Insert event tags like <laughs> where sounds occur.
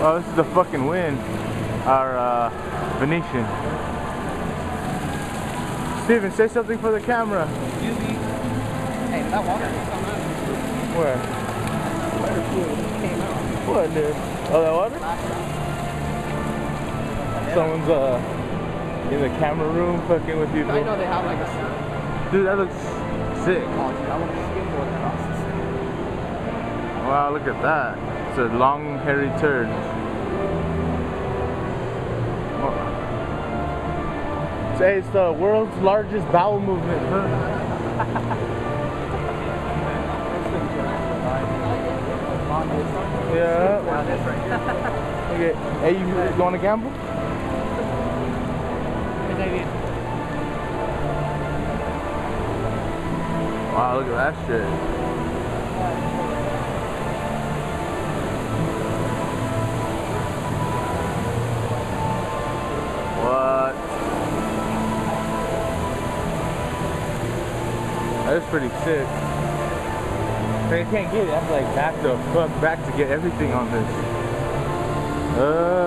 Oh, this is the fucking wind. Our uh, Venetian. Steven, say something for the camera. Excuse me. Hey, that water just come out. Where? Water fluid came out. What, dude? Oh, that water? Someone's uh in the camera room fucking with people. I know they have like a Dude, that looks sick. oh, dude, I want to skateboard across this thing. Wow, look at that. It's a long, hairy turd. Say it's the world's largest bowel movement. <laughs> Yeah. Down this right here. Okay. Hey, you, you want to gamble? Wow, look at that shit. That is pretty sick. I can't get it. I have to like back the fuck back to get everything on this. Uh.